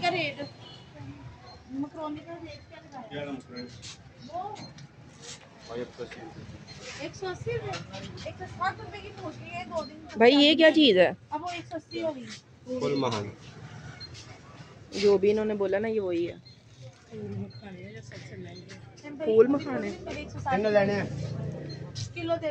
Macaroni का rate macaroni का rate क्या लगाया एक सौ अस्सी एक सौ साठ रुपये की है दो दिन भाई ये क्या चीज़ है? अब वो एक सौ अस्सी हो गई जो भी इन्होंने बोला ना ये वही है। फूल मखाने। किलो दे।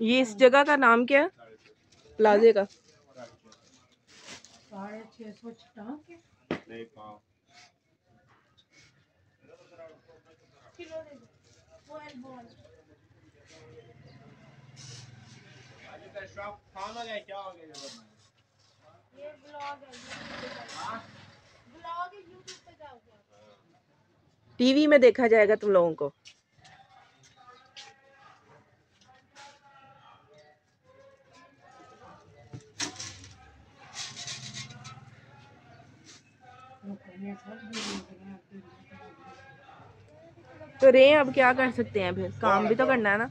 ये इस जगह का नाम क्या है? प्लाजे का। शॉप खाना गया क्या हो गया ये ब्लॉग है। टीवी में देखा जाएगा तुम लोगों को। तो रे, अब क्या कर सकते हैं फिर काम भी तो करना है ना